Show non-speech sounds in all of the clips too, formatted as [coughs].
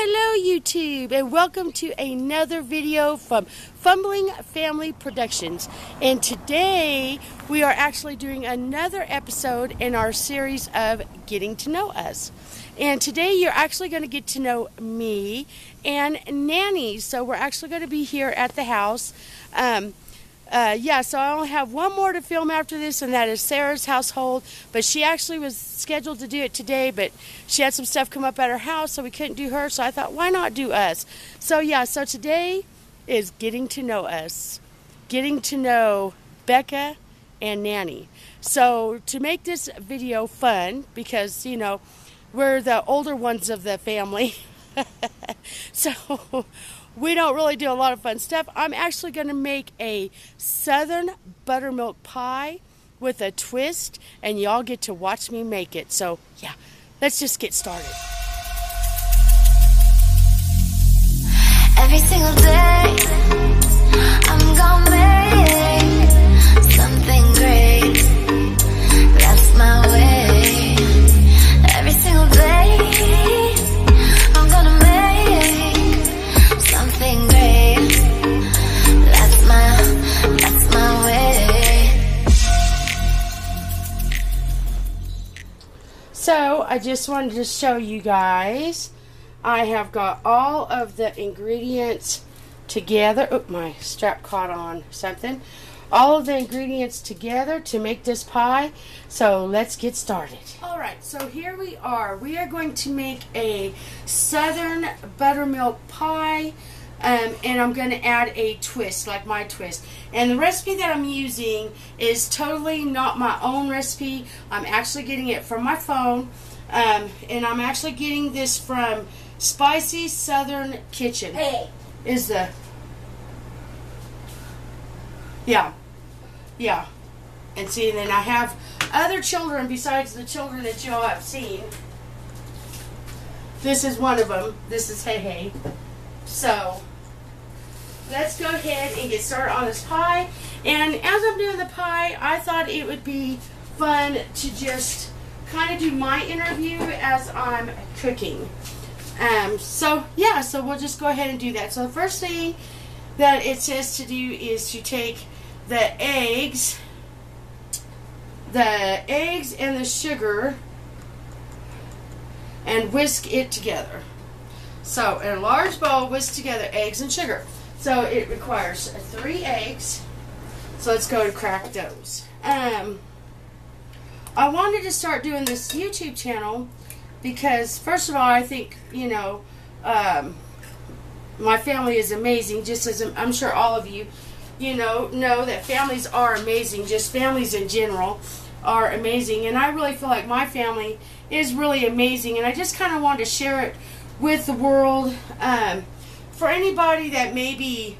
hello YouTube and welcome to another video from Fumbling Family Productions. And today we are actually doing another episode in our series of Getting to Know Us. And today you're actually going to get to know me and Nanny. So we're actually going to be here at the house um, uh, yeah, so I only have one more to film after this, and that is Sarah's household. But she actually was scheduled to do it today, but she had some stuff come up at her house, so we couldn't do her. So I thought, why not do us? So yeah, so today is getting to know us, getting to know Becca and Nanny. So to make this video fun, because you know we're the older ones of the family, [laughs] [laughs] so we don't really do a lot of fun stuff. I'm actually going to make a southern buttermilk pie with a twist, and y'all get to watch me make it. So, yeah, let's just get started. Every single day, I'm gonna I just wanted to show you guys. I have got all of the ingredients together. Oh, my strap caught on something. All of the ingredients together to make this pie. So, let's get started. All right, so here we are. We are going to make a southern buttermilk pie. Um, and I'm going to add a twist, like my twist. And the recipe that I'm using is totally not my own recipe. I'm actually getting it from my phone. Um, and I'm actually getting this from Spicy Southern Kitchen. Hey, Is the. Yeah. Yeah. And see, and then I have other children besides the children that y'all have seen. This is one of them. This is Hey Hey. So, let's go ahead and get started on this pie. And as I'm doing the pie, I thought it would be fun to just kind of do my interview as I'm cooking. Um, so, yeah, so we'll just go ahead and do that. So, the first thing that it says to do is to take the eggs, the eggs and the sugar, and whisk it together. So, in a large bowl, whisk together eggs and sugar. So, it requires three eggs. So, let's go to crack those. Um, I wanted to start doing this YouTube channel because, first of all, I think, you know, um, my family is amazing, just as I'm, sure all of you, you know, know that families are amazing, just families in general are amazing. And I really feel like my family is really amazing, and I just kind of wanted to share it with the world. Um, for anybody that maybe,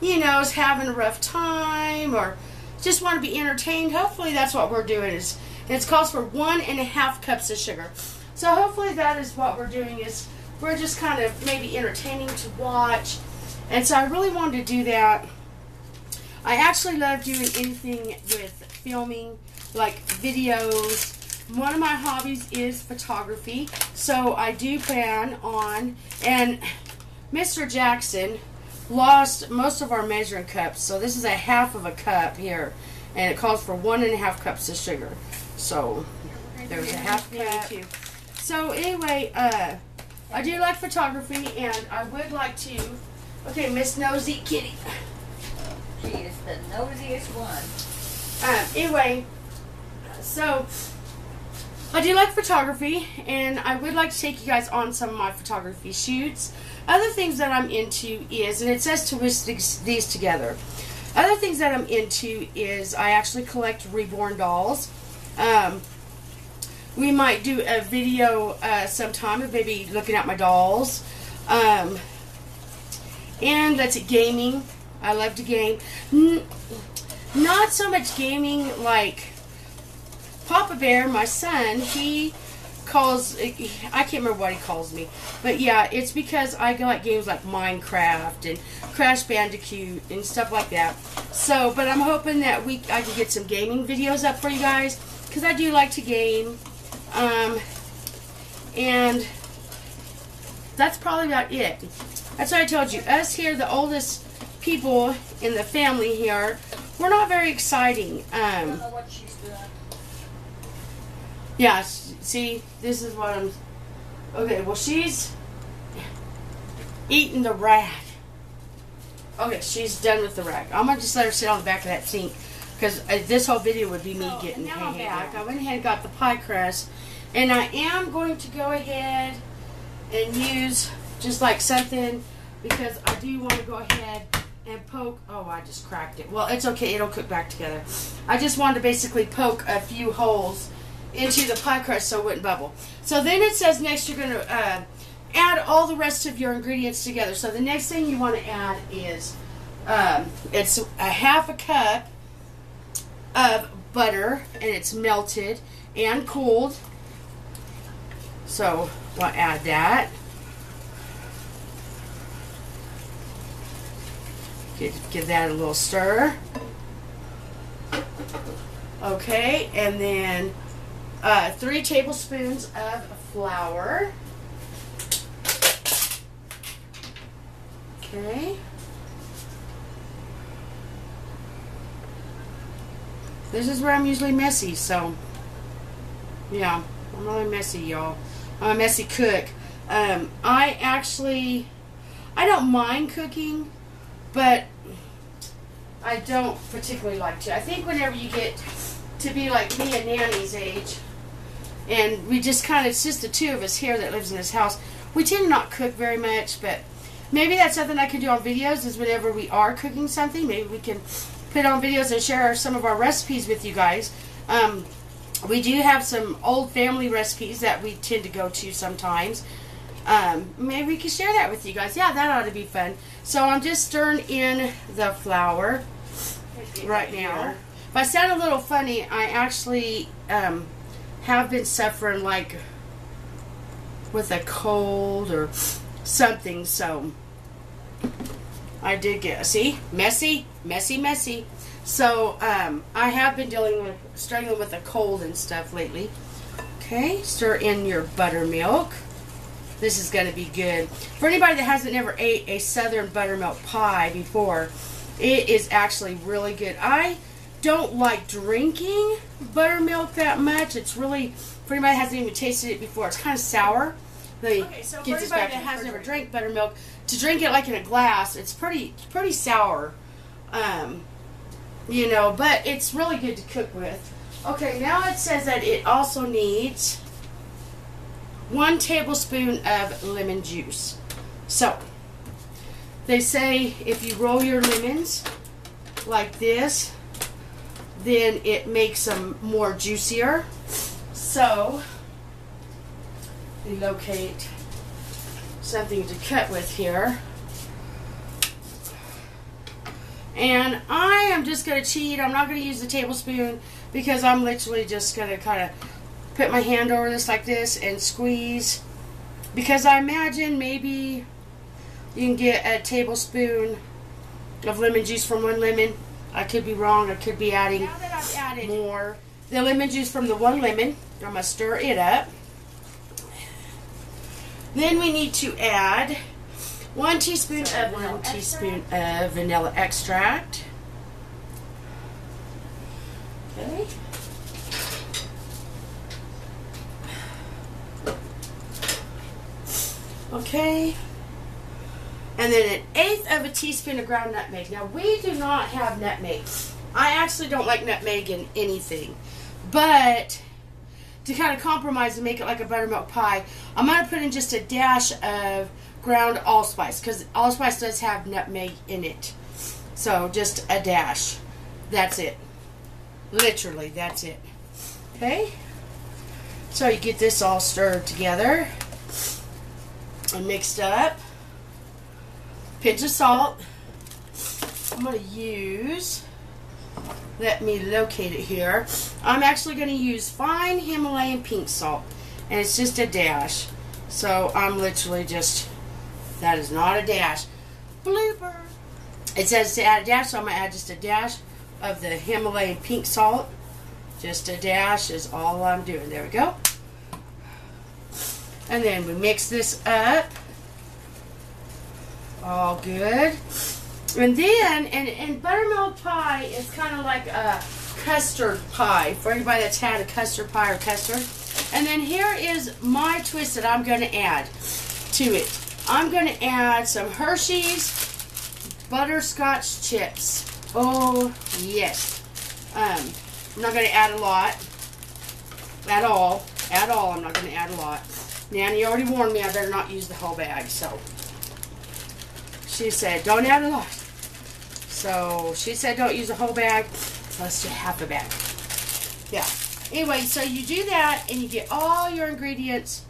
you know, is having a rough time or just want to be entertained, hopefully that's what we're doing. Is it calls for one and a half cups of sugar. So hopefully that is what we're doing is we're just kind of maybe entertaining to watch. And so I really wanted to do that. I actually love doing anything with filming, like videos. One of my hobbies is photography, so I do plan on, and Mr. Jackson lost most of our measuring cups, so this is a half of a cup here, and it calls for one and a half cups of sugar. So there's a half. Too. So anyway, uh, I do like photography, and I would like to. Okay, Miss Nosy Kitty. she is the nosiest one. Um, anyway, so I do like photography, and I would like to take you guys on some of my photography shoots. Other things that I'm into is, and it says to whisk these together. Other things that I'm into is I actually collect reborn dolls. Um, we might do a video uh, sometime of maybe looking at my dolls. Um, and that's it, gaming. I love to game. N- not so much gaming like Papa Bear, my son, he calls I can't remember what he calls me. But yeah, it's because I like games like Minecraft and Crash Bandicoot and stuff like that. So, but I'm hoping that we I can get some gaming videos up for you guys cuz I do like to game. Um and that's probably about it. That's what I told you. Us here, the oldest people in the family here, we're not very exciting. I Um, don't know what she's doing. yeah, see, this is what I'm. Okay, well, she's eating the rag. Okay, she's done with the rag. I'm gonna just let her sit on the back of that sink because uh, this whole video would be me getting now I'm back. I went ahead and got the pie crust, and I am going to go ahead and use just like something because I do want to go ahead and poke. Oh, I just cracked it. Well, it's okay. It'll cook back together. I just wanted to basically poke a few holes into the pie crust so it wouldn't bubble. So then it says next you're going to uh, add all the rest of your ingredients together. So the next thing you want to add is um, it's a half a cup of butter and it's melted and cooled. So we'll add that. Give, give that a little stir. Okay, and then uh, three tablespoons of flour. Okay. This is where I'm usually messy, so yeah, I'm really messy, y'all. I'm a messy cook. Um, I actually, I don't mind cooking, but I don't particularly like to. I think whenever you get to be like me and Nanny's age, and we just kind of, it's just the two of us here that lives in this house, we tend to not cook very much, but maybe that's something I could do on videos is whenever we are cooking something, maybe we can put on videos and share some of our recipes with you guys. Um, we do have some old family recipes that we tend to go to sometimes. Um, maybe we can share that with you guys. Yeah, that ought to be fun. So I'm just stirring in the flour right now. If I sound a little funny, I actually um, have been suffering like with a cold or something. So I did get see messy, messy, messy. So um, I have been dealing with struggling with a cold and stuff lately. Okay, stir in your buttermilk. This is going to be good for anybody that hasn't ever ate a southern buttermilk pie before. It is actually really good. I don't like drinking buttermilk that much. It's really for anybody that hasn't even tasted it before. It's kind of sour. They Okay, so for anybody that has never drank buttermilk to drink it like in a glass. It's pretty pretty sour. Um, you know, but it's really good to cook with. Okay, now it says that it also needs one tablespoon of lemon juice. So, they say if you roll your lemons like this, then it makes them more juicier. So, we locate something to cut with here. And I am just going to cheat. I'm not going to use the tablespoon because I'm literally just going to kind of put my hand over this like this and squeeze. Because I imagine maybe you can get a tablespoon of lemon juice from one lemon. I could be wrong. I could be adding Now that I've added more. The lemon juice from the one lemon. I'm going to stir it up. Then we need to add one teaspoon of one teaspoon of vanilla extract. Okay. Okay. And then an eighth of a teaspoon of ground nutmeg. Now we do not have nutmeg. I actually don't like nutmeg in anything. But to kind of compromise and make it like a buttermilk pie, I'm going to put in just a dash of ground allspice because allspice does have nutmeg in it. So just a dash. That's it. Literally, that's it. Okay? So you get this all stirred together and mixed up. Pinch of salt. I'm going to use let me locate it here. I'm actually going to use fine Himalayan pink salt, and it's just a dash. So I'm literally just, that is not a dash. Blooper. It says to add a dash, so I'm going to add just a dash of the Himalayan pink salt. Just a dash is all I'm doing. There we go. And then we mix this up. All good. And then, and, and buttermilk pie is kind of like a custard pie for anybody that's had a custard pie or custard. And then here is my twist that I'm going to add to it. I'm going to add some Hershey's butterscotch chips. Oh, yes. Um, I'm not going to add a lot at all. At all, I'm not going to add a lot. Nanny already warned me I better not use the whole bag, so she said don't add a lot. So she said don't use a whole bag. Let's half a bag. Yeah. Anyway, so you do that and you get all your ingredients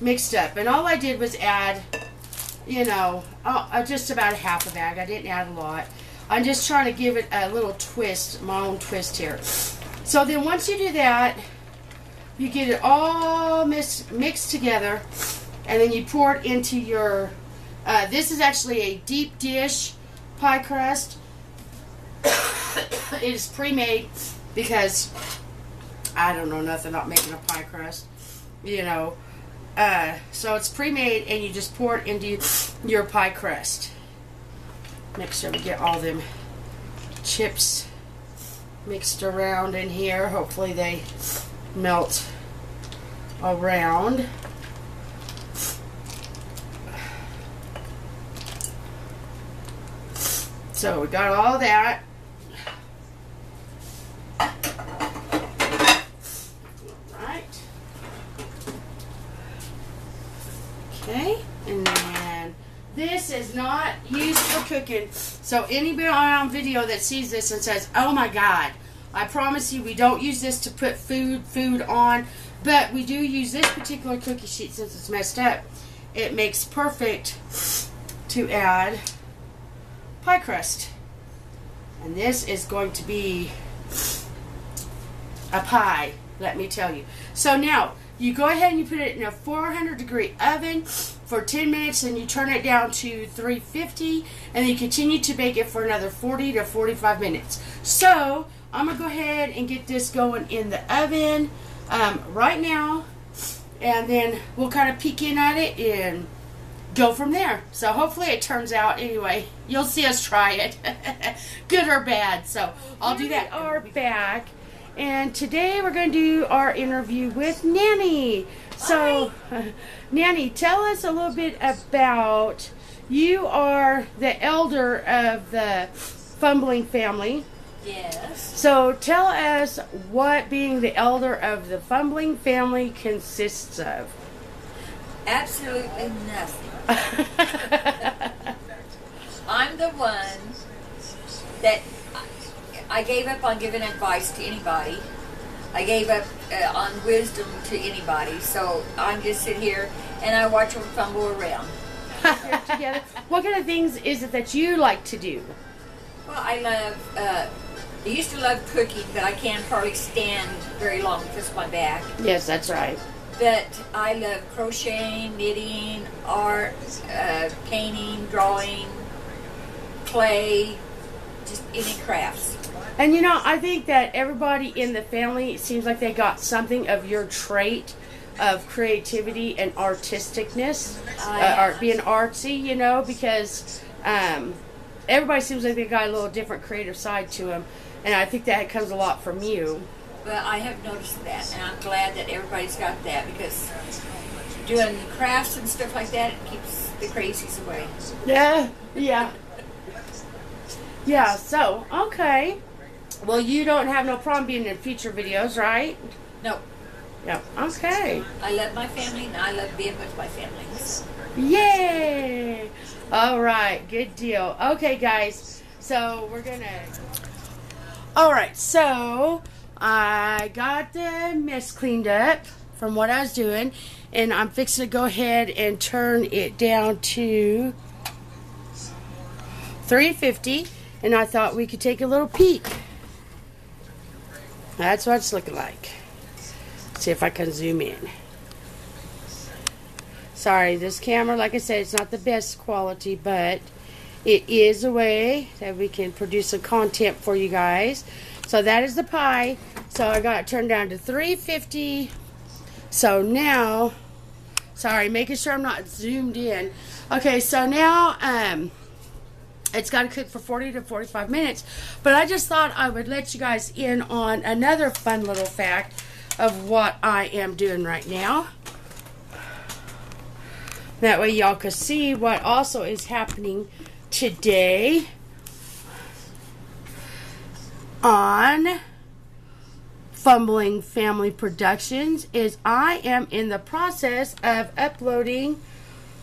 mixed up. And all I did was add, you know, uh, uh, just about a half a bag. I didn't add a lot. I'm just trying to give it a little twist, my own twist here. So then once you do that, you get it all mix, mixed together and then you pour it into your uh, this is actually a deep dish pie crust. [coughs] It is pre-made because i don't know nothing about making a pie crust you know. Uh, so it's pre-made and you just pour it into your pie crust. Make sure we get all them chips mixed around in here. Hopefully they melt around. So we got all that. Right. Okay, and then this is not used for cooking. So anybody on video that sees this and says, "Oh my God," I promise you, we don't use this to put food food on, but we do use this particular cookie sheet since it's messed up. It makes perfect to add pie crust. And this is going to be a pie, let me tell you. So now, you go ahead and you put it in a 400 degree oven for 10 minutes and you turn it down to 350 and then you continue to bake it for another 40 to 45 minutes. So, I'm going to go ahead and get this going in the oven um, right now and then we'll kind of peek in at it and go from there. So hopefully it turns out anyway. You'll see us try it, [laughs] good or bad. So I'll do that. We are back, and today we're going to do our interview with Nanny. So, [laughs] Nanny, tell us a little bit about you. Are the elder of the Fumbling family. Yes. So tell us what being the elder of the Fumbling family consists of. Absolutely nothing. [laughs] I'm the one that I gave up on giving advice to anybody. I gave up uh, on wisdom to anybody. So I'm just sit here and I watch them fumble around. together. [laughs] What kind of things is it that you like to do? Well, I love. Uh, I used to love cooking, but I can't hardly stand very long because of my back. Yes, that's right. But I love crocheting, knitting, art, uh, painting, drawing, clay, just any crafts. And you know, I think that everybody in the family seems like they got something of your trait of creativity and artisticness, uh, art, being artsy. You know, because um, everybody seems like they got a little different creative side to them, and I think that comes a lot from you. But I have noticed that, and I'm glad that everybody's got that because doing crafts and stuff like that it keeps the crazies away. Yeah, yeah, yeah. So okay, well, you don't have no problem being in future videos, right? No, Yeah. Okay. I love my family, and I love being with my family. Yay! All right, good deal. Okay, guys, so we're gonna. All right, so I got the mess cleaned up from what I was doing, and I'm fixing to go ahead and turn it down to 350. And I thought we could take a little peek. That's what it's looking like. See if I can zoom in. Sorry, this camera, like I said, it's not the best quality, but it is a way that we can produce some content for you guys. So that is the pie. So I got it turned down to 350. So now, sorry, making sure I'm not zoomed in. Okay, so now um, it's got to cook for 40 to 45 minutes. But I just thought I would let you guys in on another fun little fact of what I am doing right now. That way, y'all can see what also is happening today on Fumbling Family Productions is I am in the process of uploading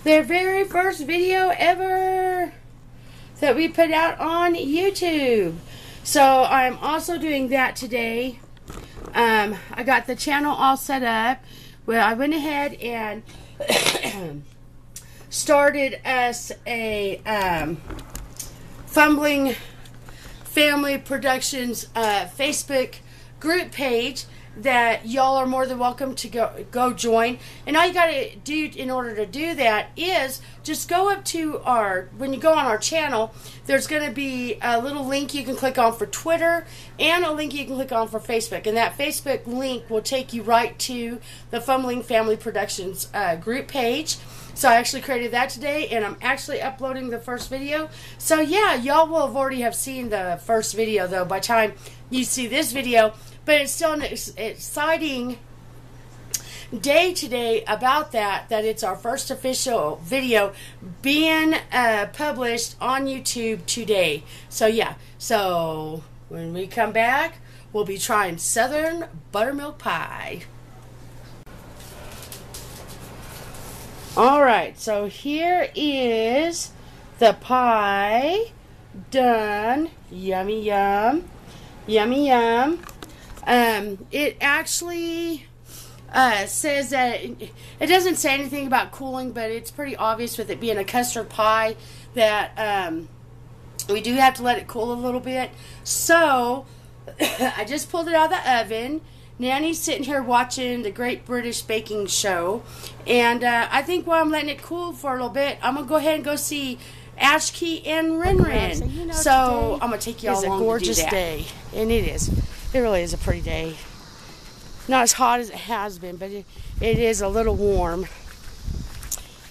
their very first video ever that we put out on YouTube. So I'm also doing that today. Um, I got the channel all set up. Well, I went ahead and [coughs] started us a um, Fumbling Family Productions uh, Facebook group page that y'all are more than welcome to go go join. And all you got to do in order to do that is just go up to our when you go on our channel, there's going to be a little link you can click on for Twitter and a link you can click on for Facebook. And that Facebook link will take you right to the Fumbling Family Productions uh, group page. So I actually created that today, and I'm actually uploading the first video. So yeah, y'all will have already have seen the first video though by time you see this video. But it's still an exciting day today about that. That it's our first official video being uh, published on YouTube today. So yeah, so when we come back, we'll be trying Southern buttermilk pie. All right, so here is the pie done. Yummy, yum. Yummy, yum. Um, it actually uh, says that it, doesn't say anything about cooling, but it's pretty obvious with it being a custard pie that um, we do have to let it cool a little bit. So [coughs] I just pulled it out of the oven. Nanny's sitting here watching the Great British Baking Show, and uh, I think while I'm letting it cool for a little bit, I'm gonna go ahead and go see Ashkey and Rin Rin. So, you know, so I'm gonna take y'all is a along to do gorgeous day. and it is. It really is a pretty day. Not as hot as it has been, but it, it is a little warm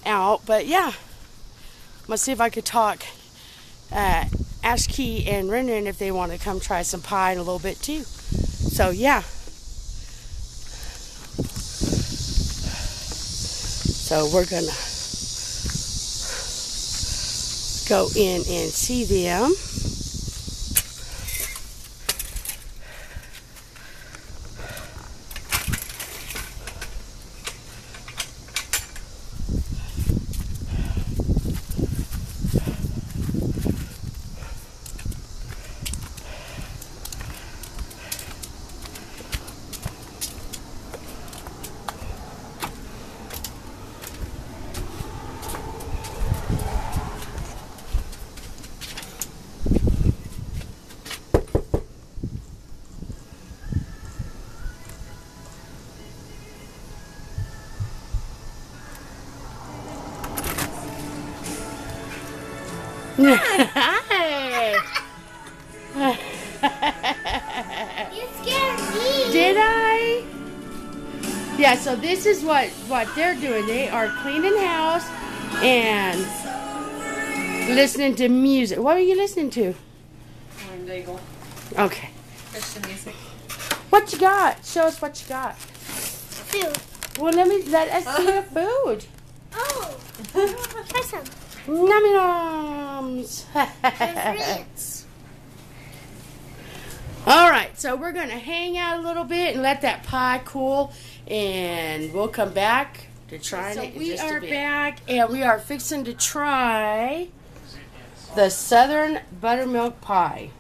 out. But yeah, I'm gonna see if I could talk uh, Ashkey and Rin Rin if they want to come try some pie in a little bit too. So yeah. So we're gonna go in and see them. Hi. You scared me. Did I? Yeah, so this is what what they're doing. They are cleaning house and listening to music. What are you listening to? Lauren Daigle. Okay. Christian music. What you got? Show us what you got. Food. Well, let me let us [laughs] see your food. Oh. [laughs] Try some. Nummy. Rinse. [laughs] All right, so we're gonna hang out a little bit and let that pie cool, and we'll come back to try So it. we are back. and we are fixing to try the Southern buttermilk pie.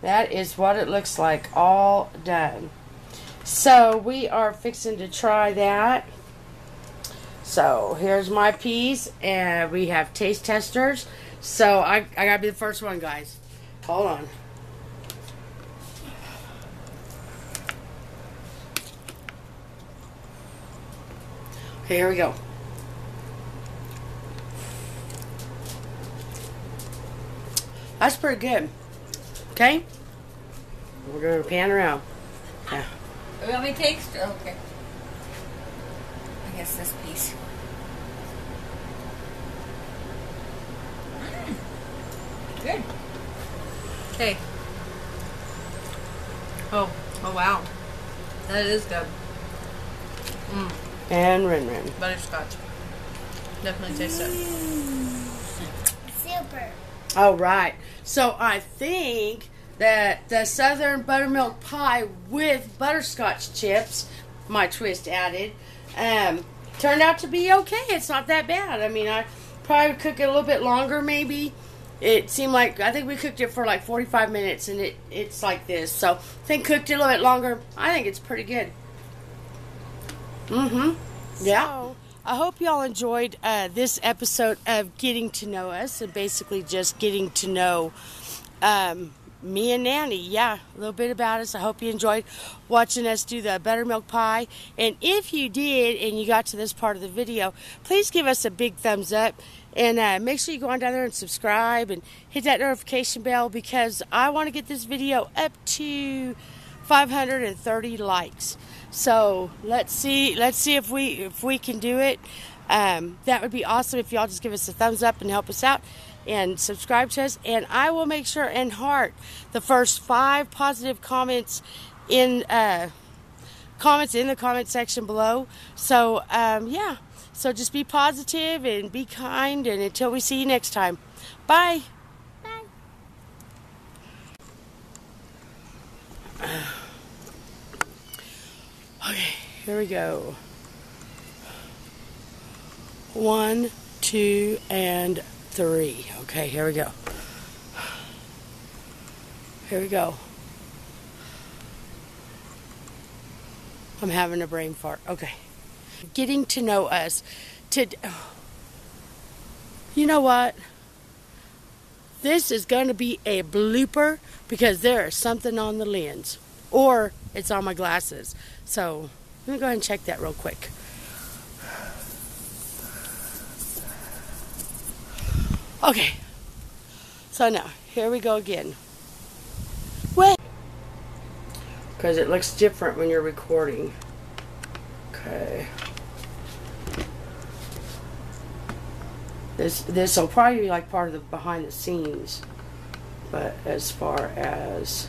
That is what it looks like, all done. So we are fixing to try that. So here's my piece, and we have taste testers. So I, I gotta be the first one, guys. Hold on. Okay, here we go. That's pretty good. Okay? We're gonna pan around. Yeah. Want me taste? Okay. I guess this piece. Mm. Good. Okay. Oh, oh wow. That is good. Mm. And Rin Rin. Butterscotch. Definitely tastes it. Mmm. Super. All right. So I think that the Southern buttermilk pie with butterscotch chips, my twist added, um, turned out to be okay. It's not that bad. I mean, I probably cook it a little bit longer, maybe. It seemed like I think we cooked it for like 45 minutes, and it it's like this. So I think cooked it a little bit longer. I think it's pretty good. Mm-hmm. Yeah. I hope y'all enjoyed uh, this episode of getting to know us and basically just getting to know um, me and Nanny. Yeah, a little bit about us. I hope you enjoyed watching us do the buttermilk pie. And if you did and you got to this part of the video, please give us a big thumbs up and uh, make sure you go on down there and subscribe and hit that notification bell because I want to get this video up to 530 likes. So let's see. Let's see if we if we can do it. Um, that would be awesome if y'all just give us a thumbs up and help us out and subscribe to us. And I will make sure and heart the first five positive comments in uh, comments in the comment section below. So um, yeah. So just be positive and be kind. And until we see you next time, bye. Bye. [sighs] Okay, here we go. One, two, and three. Okay, here we go. Here we go. I'm having a brain fart. Okay. Getting to know us. To, you know what? This is going to be a blooper because there is something on the lens. Or it's on my glasses. So let me go ahead and check that real quick. Okay. So now, here we go again. What? Because it looks different when you're recording. Okay. This this will probably be like part of the behind the scenes, but as far as